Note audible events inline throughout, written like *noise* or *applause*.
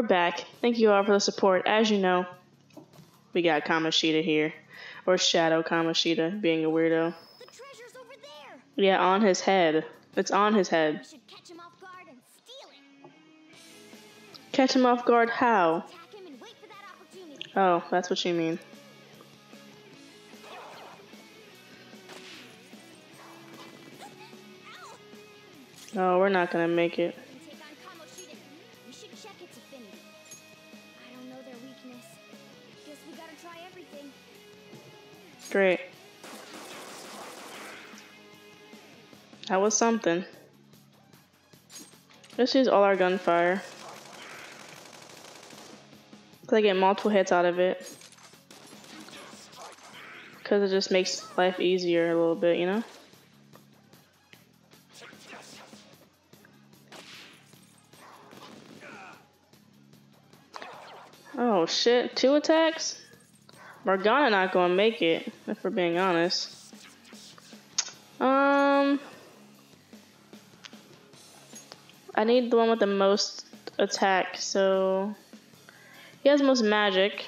we're back. Thank you all for the support. As you know, we got Kamoshida here. Or Shadow Kamoshida, being a weirdo. The treasure's over there. Yeah, on his head. It's on his head. Catch him off guard and steal it. Catch him off guard how? Him and wait for that. Oh, that's what you mean. *laughs* Ow! Oh, we're not gonna make it. Great. That was something. Let's use all our gunfire. Cause I get multiple hits out of it. Cause it just makes life easier a little bit, you know? Oh shit, two attacks? Morgana not gonna make it, if we're being honest. Um, I need the one with the most attack, so he has most magic.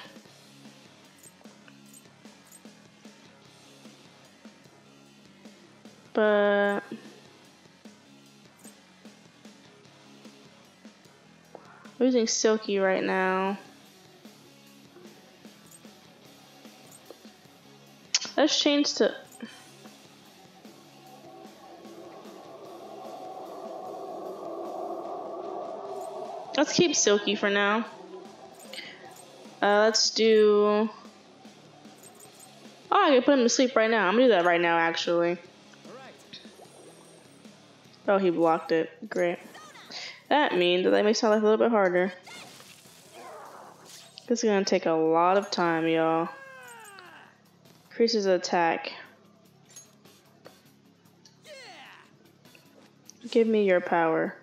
But I'm using Silky right now. Let's change to. Let's keep Silky for now. Uh, let's do. Oh, I can put him to sleep right now. I'm gonna do that right now, actually. Oh, he blocked it. Great. That means that that makes my life a little bit harder. This is gonna take a lot of time, y'all. Increases attack. Give me your power.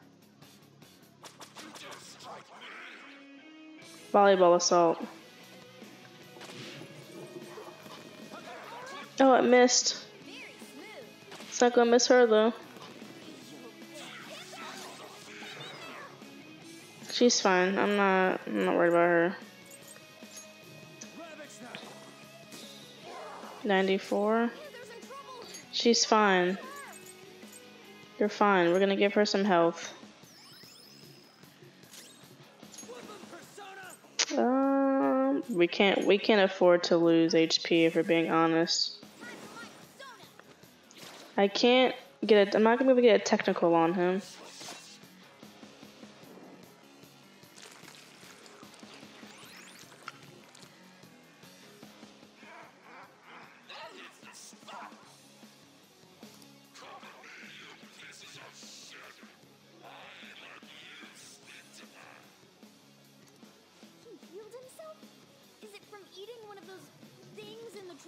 Volleyball assault. Oh, it missed. It's not gonna miss her though. She's fine. I'm not. I'm not worried about her. 94. She's fine. You're fine. We're gonna give her some health. Um, we can't. We can't afford to lose HP if we're being honest. I can't get it. I'm not gonna be able to get a technical on him.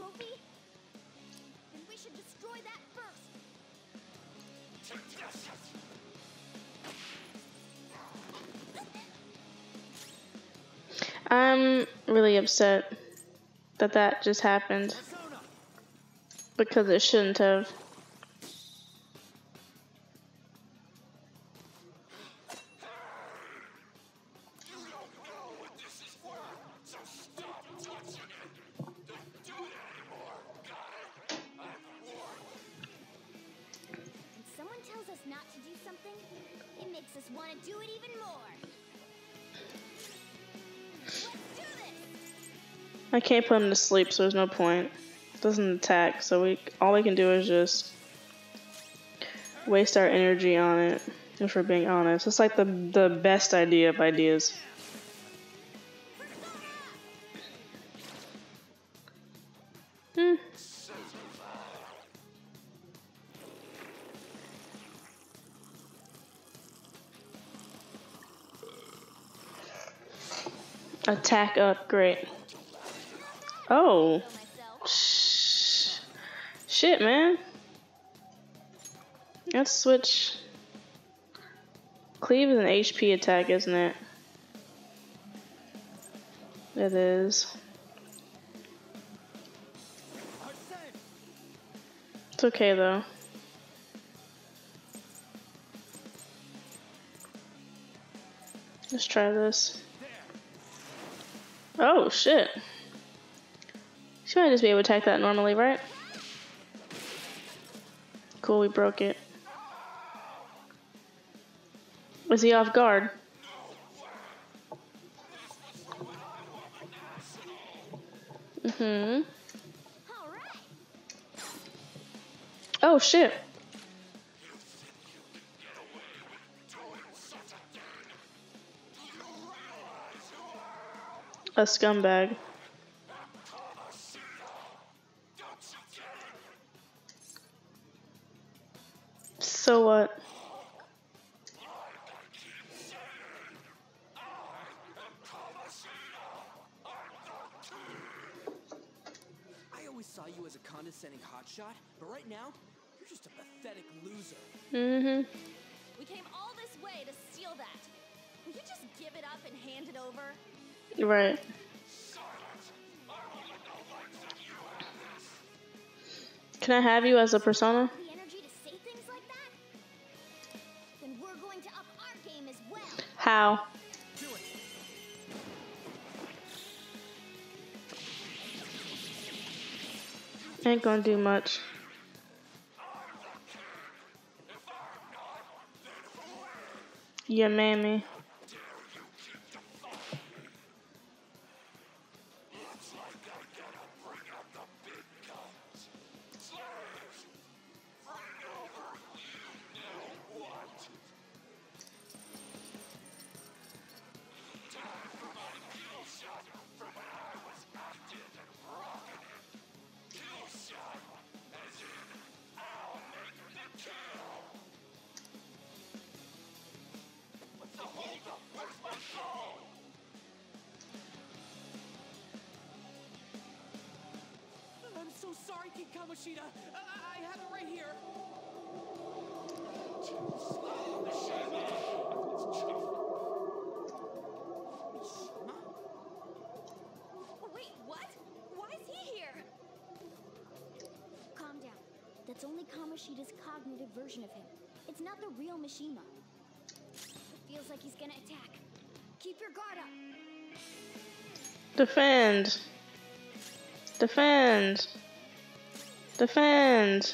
Trophy? Then we should destroy that first. I'm really upset that that just happened because it shouldn't have. I can't put him to sleep, so there's no point. Doesn't attack, so we all we can do is just waste our energy on it. If we're being honest, it's like the the best idea of ideas. Hmm. Attack up, great. Oh. Shh. Shit, man. Let's switch. Cleave is an HP attack, isn't it? It is. It's okay though. Let's try this. Oh, shit. She might just be able to attack that normally, right? Cool, we broke it. Was he off guard? Mm-hmm. Oh, shit. A scumbag. Right. Can I have you as a persona? The energy to say things like that? Then we're going to up our game as well. How? Ain't gonna do much. Yeah, mammy. Sorry, King Kamoshida. Uh, I, I I have it right here. Oh, wait, what? Why is he here? Calm down. That's only Kamoshida's cognitive version of him. It's not the real Mishima. It feels like he's gonna attack. Keep your guard up. Defend. Defend. Defend.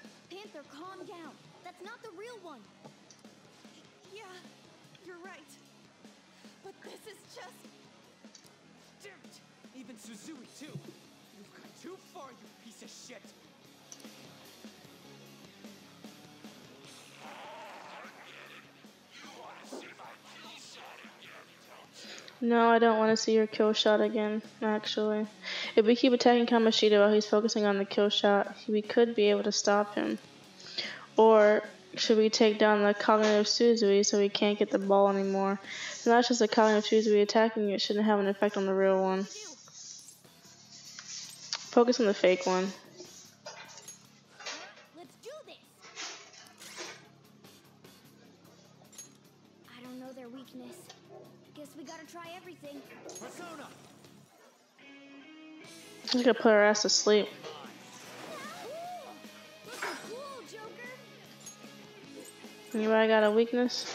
Suzui too. You've gone too far, you piece of shit. No, I don't want to see your kill shot again, actually. If we keep attacking Kamoshida while he's focusing on the kill shot, we could be able to stop him. Or should we take down the cognitive Suzui so he can't get the ball anymore? It's not just the cognitive Suzui attacking it shouldn't have an effect on the real one. Focus on the fake one. Let's do this. I don't know their weakness. Guess we gotta try everything. Persona. Just gotta put our ass to sleep. Looking cool, Joker. Anybody got a weakness?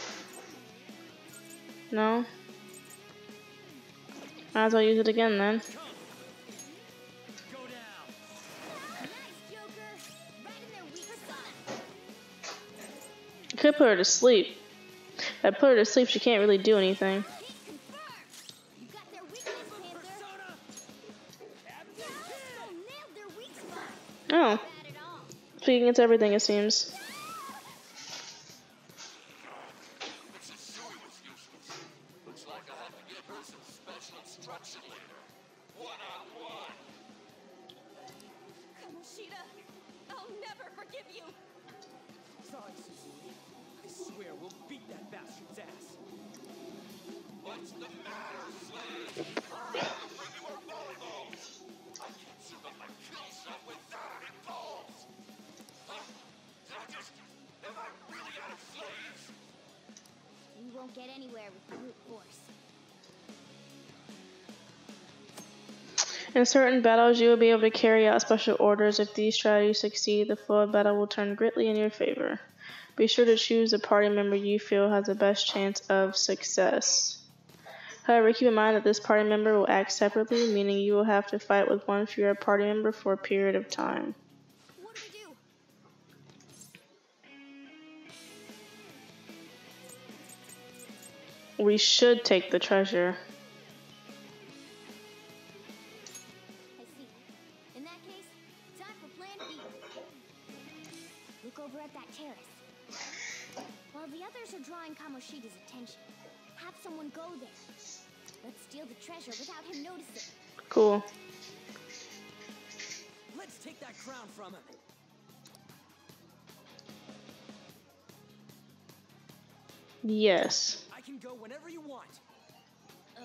No? Might as well use it again then. put her to sleep. If I put her to sleep, she can't really do anything. Oh. Speaking against everything, it seems. Kamoshida, I'll never forgive you. Sorry, Suzuki. I swear we'll beat that bastard's ass. We won't get anywhere with brute force. In certain battles, you will be able to carry out special orders. If these strategies succeed, the flow of battle will turn greatly in your favor. Be sure to choose the party member you feel has the best chance of success. However, keep in mind that this party member will act separately, meaning you will have to fight with one fewer party member for a period of time. We? Should take the treasure. I see. In that case, time for plan B. Look over at that terrace. While the others are drawing Kamoshida's attention, have someone go there. Let's steal the treasure without him noticing. Cool. Let's take that crown from him. Yes. I can go whenever you want. Ugh,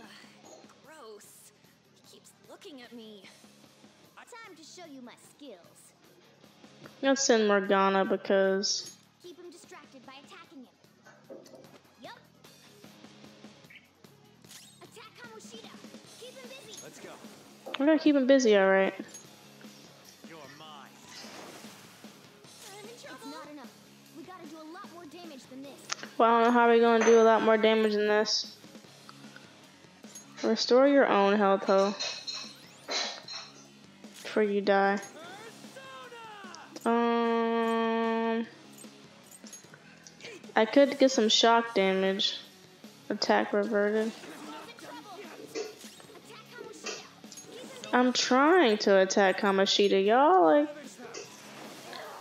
gross. He keeps looking at me. Time to show you my skills. Let's send Morgana because we're gonna keep him busy, alright. Well, I don't know how we're gonna do a lot more damage than this. Restore your own health, ho. Before you die. Um, I could get some shock damage. Attack reverted. I'm trying to attack Kamoshida, y'all. Like,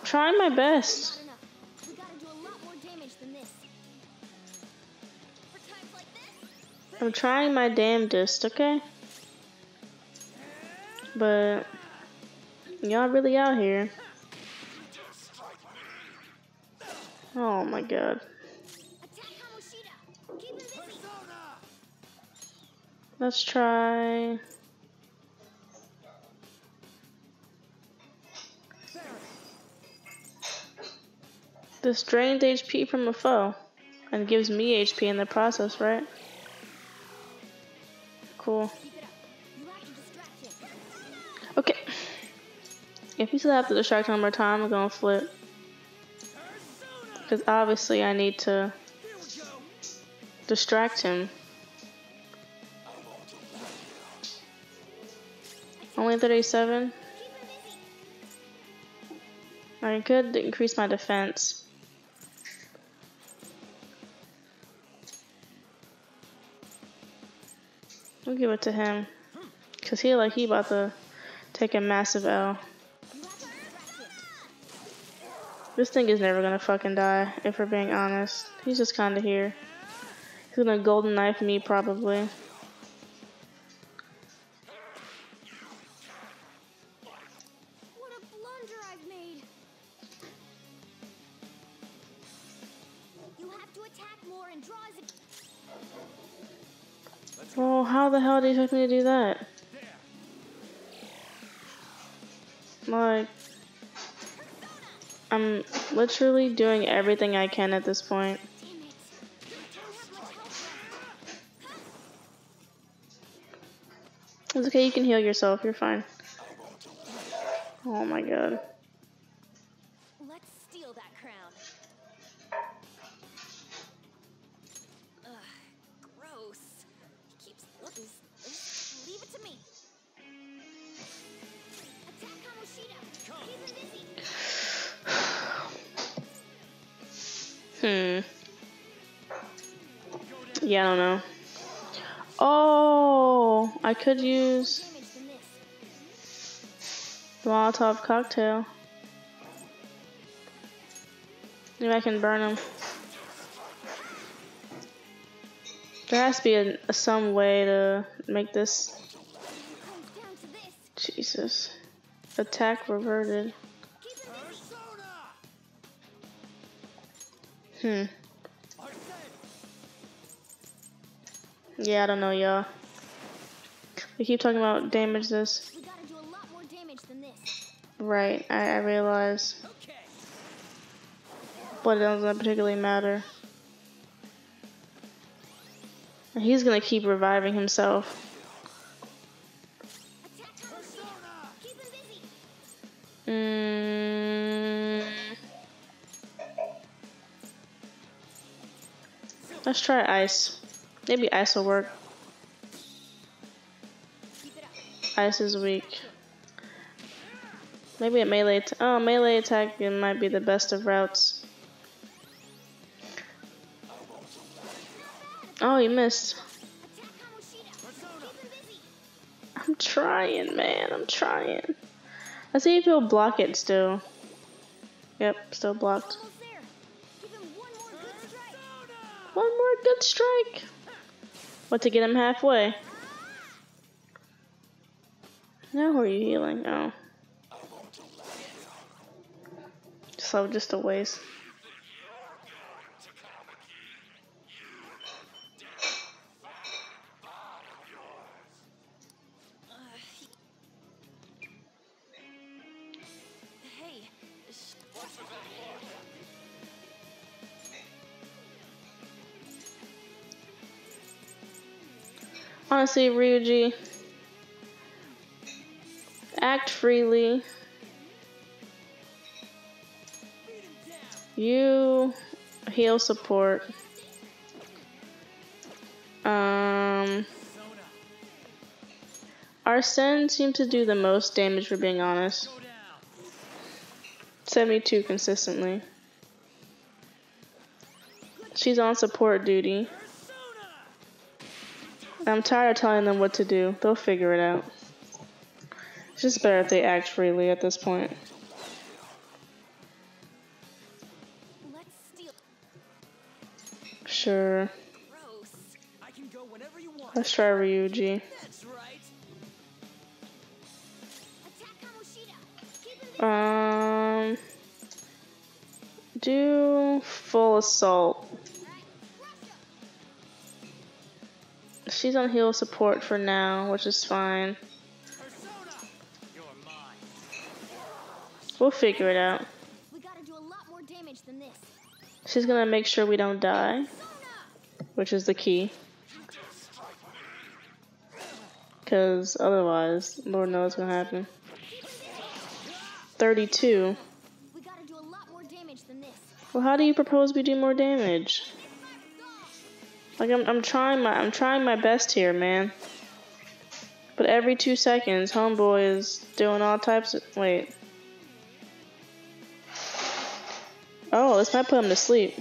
trying my best. I'm trying my damnedest, okay? But y'all really out here. Oh my god. Let's try. This drains HP from a foe and gives me HP in the process, right? Cool. Okay. If you still have to distract one more time, I'm gonna flip. Because obviously I need to distract him. Only 37? Keep him busy. I could increase my defense. We'll give it to him. Cause he like he about to take a massive L. This thing is never gonna fucking die, if we're being honest. He's just kinda here. He's gonna golden knife me probably. Like, I'm literally doing everything I can at this point. It's okay, you can heal yourself, you're fine. Oh my god. Yeah, I don't know. Oh, I could use the. Molotov cocktail. Maybe I can burn him. There has to be a, a some way to make this. Jesus. Attack reverted. Hmm. Yeah, I don't know, y'all. We keep talking about damage this. We gotta do a lot more damage this. Right, I, I realize. But it doesn't particularly matter. And He's gonna keep reviving himself. Attack Kamoshida. Keep him busy. Mm. Let's try ice. Maybe ice will work. Ice is weak. Maybe a melee. Oh, melee attack might be the best of routes. Oh, he missed. I'm trying, man. I'm trying. Let's see if he'll block it still. Yep, still blocked. One more good strike. What to get him halfway? Now who are you healing? Oh. So just a waste. Honestly, Ryuji, act freely. You heal support. Um, Arsene seemed to do the most damage, for being honest. 72 consistently. She's on support duty. I'm tired of telling them what to do. They'll figure it out. It's just better if they act freely at this point. Let's steal. Sure. I can go whenever you want. Let's try Ryuji. Right. Attack Kamoshida. Keep him busy. Um, do full assault. She's on heal support for now, which is fine. Persona, you're mine. We'll figure it out. We gotta do a lot more damage than this. She's gonna make sure we don't die, which is the key. Because otherwise, Lord knows what's gonna happen. 32. We gotta do a lot more damage than this. Well, how do you propose we do more damage? Like I'm, I'm trying my, I'm trying my best here, man. But every two seconds, homeboy is doing all types of. Wait. Oh, this might put him to sleep.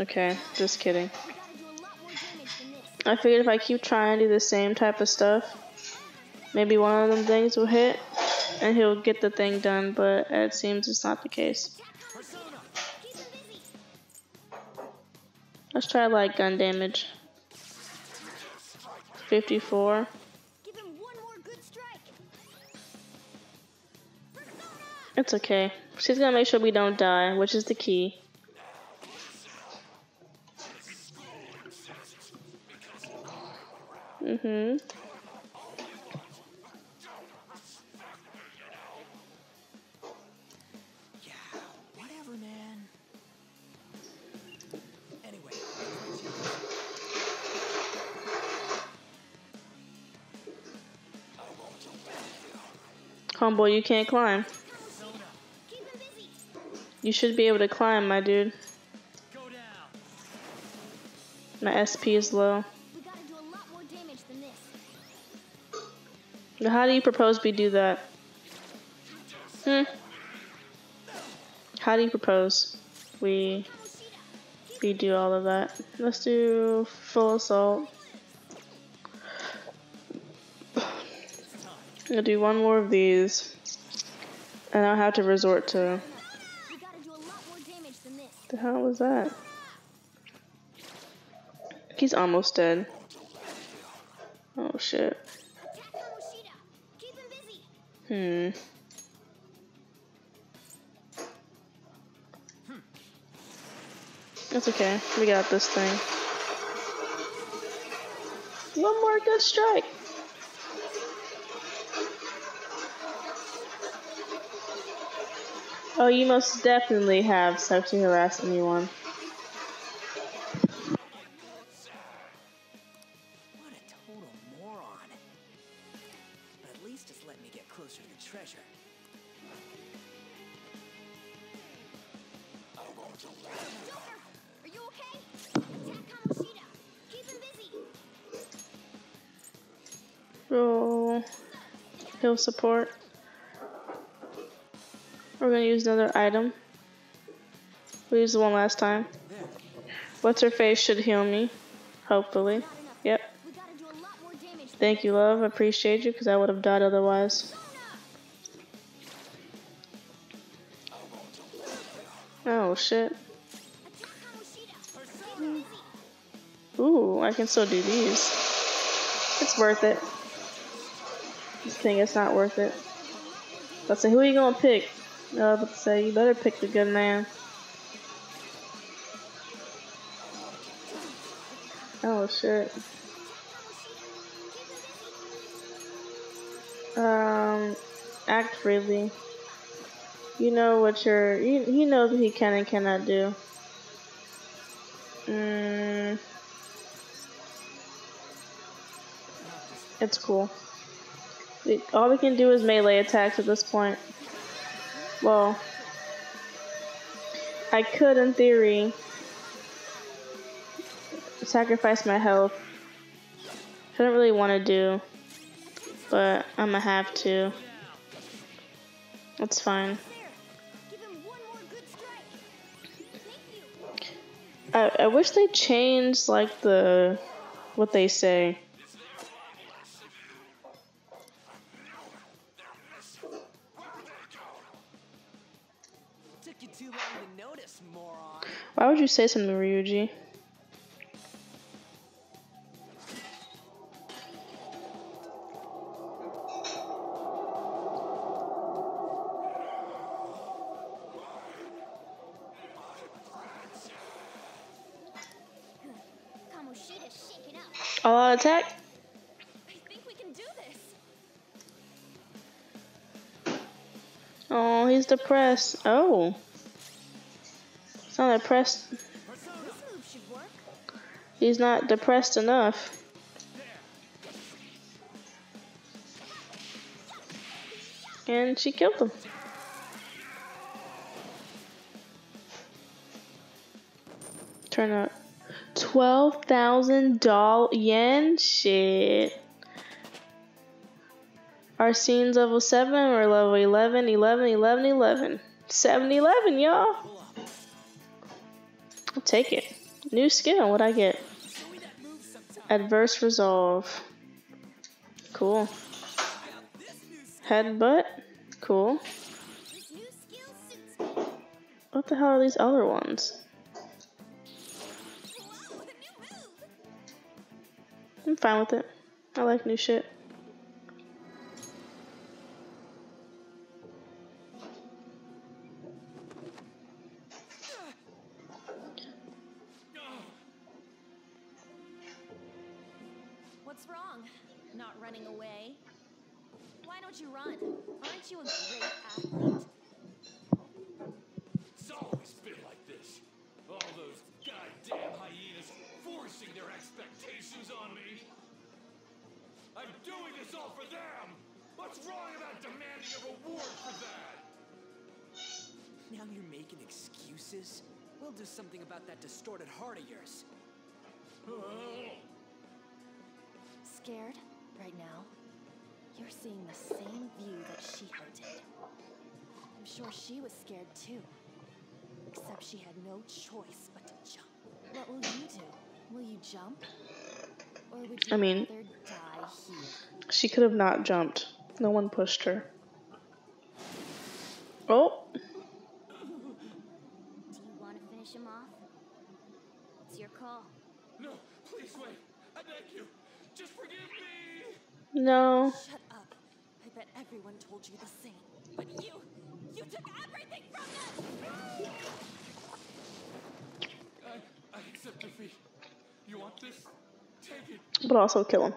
Okay, just kidding. I figured if I keep trying to do the same type of stuff, maybe one of them things will hit, and he'll get the thing done. But it seems it's not the case. Let's try light gun damage. 54. Give him one more good strike. It's okay. She's gonna make sure we don't die, which is the key. Mm-hmm. Homeboy, you can't climb. You should be able to climb, my dude. My SP is low. Now, how do you propose we do that? Hmm? How do you propose we we do all of that? Let's do full assault. Gonna do one more of these, and I'll have to resort to The hell was that? He's almost dead. Oh shit. Hmm. That's okay. We got this thing. One more good strike. Oh, you most definitely have sexually harassed anyone. What a total moron. But at least it's let me get closer to the treasure. Joker, are you okay? Attack Kamoshida. Keep him busy. Roll. Heal support. We're gonna use another item. We used one last time. What's her face should heal me. Hopefully. Yep. Thank you, love. I appreciate you because I would have died otherwise. Oh shit. Ooh, I can still do these. It's worth it. This thing is not worth it. Let's say, who are you gonna pick? I was about to say, you better pick the good man. Oh shit. Um, act freely. You know what you're. You, he knows what he can and cannot do. Mm, it's cool. All we can do is melee attacks at this point. Well, I could, in theory, sacrifice my health. I don't really want to do, but I'm gonna have to. That's fine. I, I wish they changed like the what they say. Why would you say something, Ryuji? Kamoshida's. All out attack? I think we can do this. Oh, he's depressed. Oh. Depressed. He's not depressed enough. And she killed him. Turn up. Twelve thousand doll yen? Shit. Arsene's level 7, we're level 11, 11, 11, 11. 7 11, y'all. I'll take it. New skill, what I get? Adverse resolve. Cool. Headbutt. Cool. What the hell are these other ones? I'm fine with it. I like new shit. You a great athlete? It's always been like this. All those goddamn hyenas forcing their expectations on me. I'm doing this all for them. What's wrong about demanding a reward for that? Now you're making excuses? We'll do something about that distorted heart of yours. Oh. Scared right now? You're seeing the same view that Shiho did. I'm sure she was scared too. Except she had no choice but to jump. What will you do? Will you jump? Or would you I mean- rather die here? She could have not jumped. No one pushed her. Oh, Do you want to finish him off? It's your call. No, please wait. I beg you. Just forgive me. No. Shut up. I bet everyone told you the same. But you, you took everything from them! I, I accept defeat. You want this? Take it. But also kill him.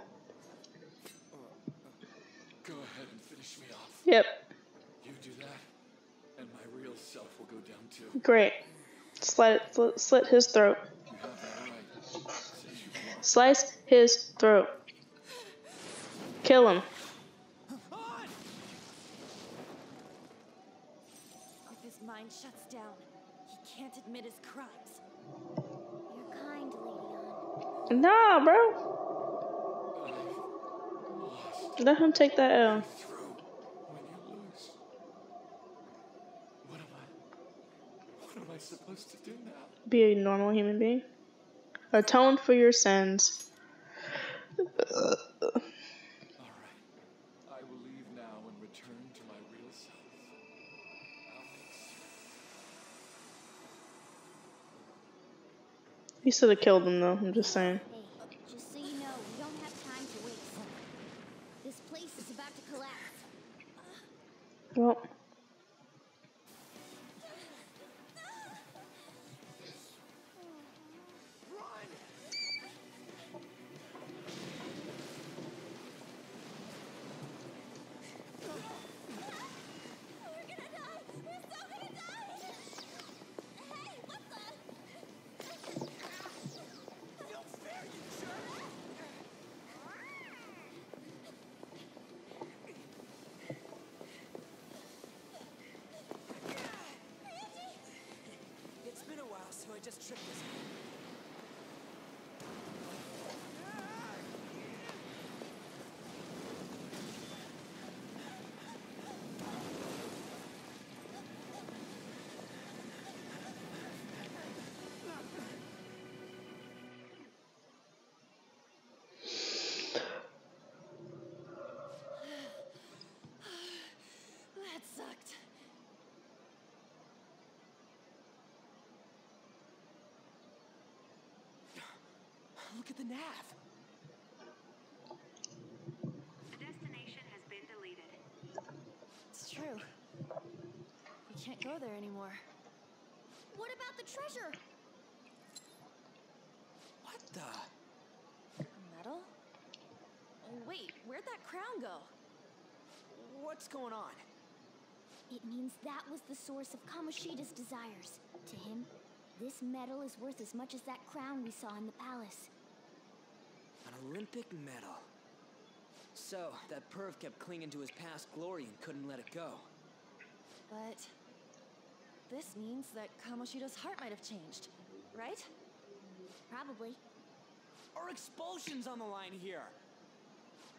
Go ahead and finish me off. Yep. You do that, and my real self will go down too. Great. Slit, slit, slit his throat. You have that right. Say you want. Slice his throat. Kill him. If his mind shuts down, he can't admit his crimes. You're kind, Lady Ann. Nah, bro. Let him take that L. through when you lose. What am I? What am I supposed to do now? Be a normal human being. Atone for your sins. You should have killed him though, I'm just saying. Hey, just so you know, we don't have time to waste. This place is about to collapse. Well, just tripped this. That sucked. Look at the nav. The destination has been deleted. It's true. We can't go there anymore. What about the treasure? What the? Metal? Oh, wait, where'd that crown go? What's going on? It means that was the source of Kamoshida's desires. To him, this medal is worth as much as that crown we saw in the palace. Olympic medal. So, that perv kept clinging to his past glory and couldn't let it go. But this means that Kamoshida's heart might have changed, right? Probably. Our expulsion's on the line here.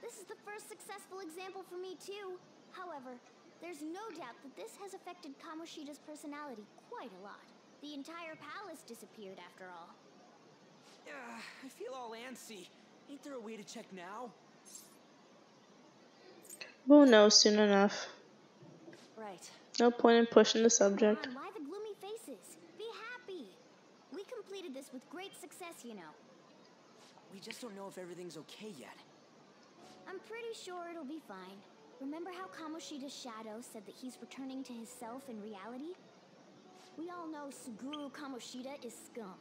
This is the first successful example for me, too. However, there's no doubt that this has affected Kamoshida's personality quite a lot. The entire palace disappeared, after all. Uh, I feel all antsy. Ain't there a way to check now? we'll know soon enough. Right. No point in pushing the subject. Come why the gloomy faces? Be happy. We completed this with great success, you know. We just don't know if everything's okay yet. I'm pretty sure it'll be fine. Remember how Kamoshida's shadow said that he's returning to his self in reality? We all know Suguru Kamoshida is scum.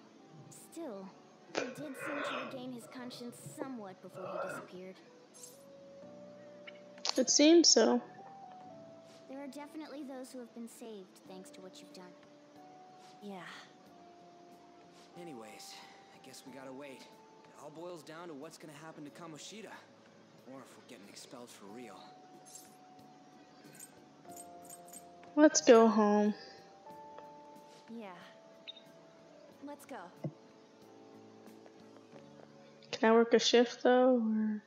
Still, he did seem to regain his conscience somewhat before he disappeared. It seems so. There are definitely those who have been saved thanks to what you've done. Yeah. Anyways, I guess we gotta wait. It all boils down to what's gonna happen to Kamoshida. Or if we're getting expelled for real. Let's go home. Yeah. Let's go. Can I work a shift though? Or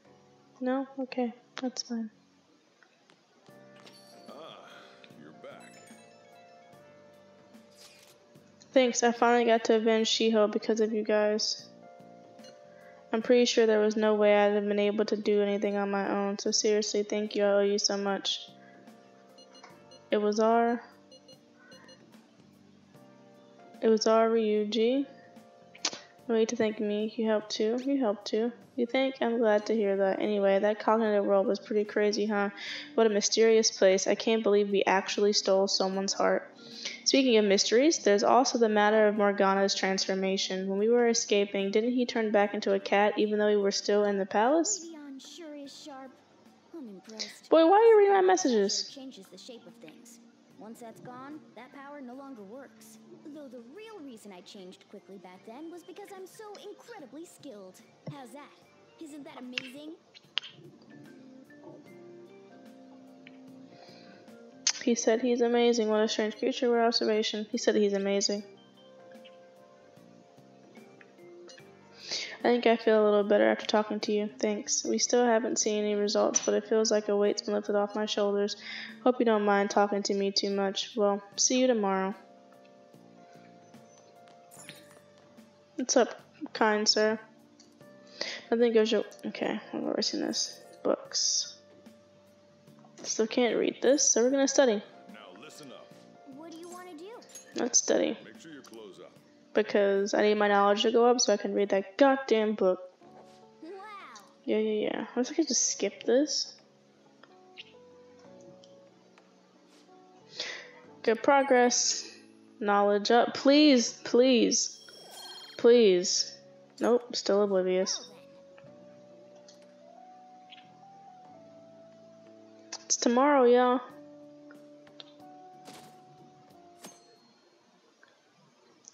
no? Okay, that's fine. Ah, you're back. Thanks, I finally got to avenge Shiho because of you guys. I'm pretty sure there was no way I'd have been able to do anything on my own, so seriously, thank you, I owe you so much. It was our... It was our Ryuji. Wait to thank me. You helped too. You helped too. You think? I'm glad to hear that. Anyway, that cognitive world was pretty crazy, huh? What a mysterious place. I can't believe we actually stole someone's heart. Speaking of mysteries, there's also the matter of Morgana's transformation. When we were escaping, didn't he turn back into a cat even though we were still in the palace? Sure is sharp. I'm impressed. Boy, why are you reading my messages? changes the shape of things. Once that's gone, that power no longer works. Though the real reason I changed quickly back then was because I'm so incredibly skilled. How's that? Isn't that amazing? He said he's amazing. What a strange creature. What observation. He said he's amazing. I think I feel a little better after talking to you. Thanks. We still haven't seen any results, but it feels like a weight's been lifted off my shoulders. Hope you don't mind talking to me too much. Well, see you tomorrow. What's up, kind sir? Nothing goes your. Okay, I've already seen this. Books. Still can't read this, so we're gonna study. Now listen up. What do you want to do? Let's study. Because I need my knowledge to go up so I can read that goddamn book. Wow. Yeah, yeah, yeah. I like, I just skip this. Good progress. Knowledge up. Please, please, please. Nope, still oblivious. It's tomorrow, y'all.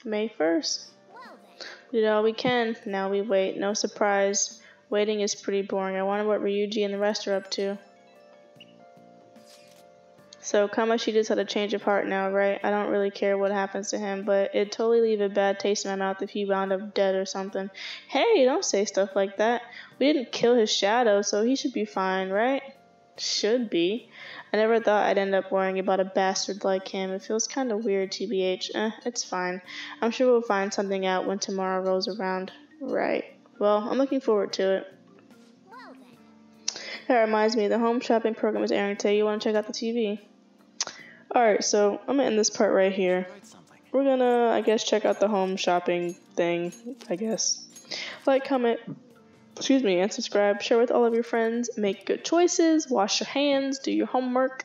May 1st. We did all we can. Now we wait. No surprise. Waiting is pretty boring. I wonder what Ryuji and the rest are up to. So Kamoshida just had a change of heart now, right? I don't really care what happens to him, but it'd totally leave a bad taste in my mouth if he wound up dead or something. Hey, don't say stuff like that. We didn't kill his shadow, so he should be fine, right? Should be. I never thought I'd end up worrying about a bastard like him. It feels kind of weird, TBH. Eh, it's fine. I'm sure we'll find something out when tomorrow rolls around. Right. Well, I'm looking forward to it. That reminds me, the home shopping program is airing today. You want to check out the TV? Alright, so I'm gonna end this part right here. We're gonna, I guess, check out the home shopping thing, I guess. Like, comment, excuse me, and subscribe. Share with all of your friends. Make good choices. Wash your hands. Do your homework.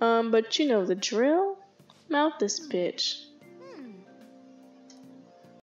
Um, but you know the drill. Mouth this bitch.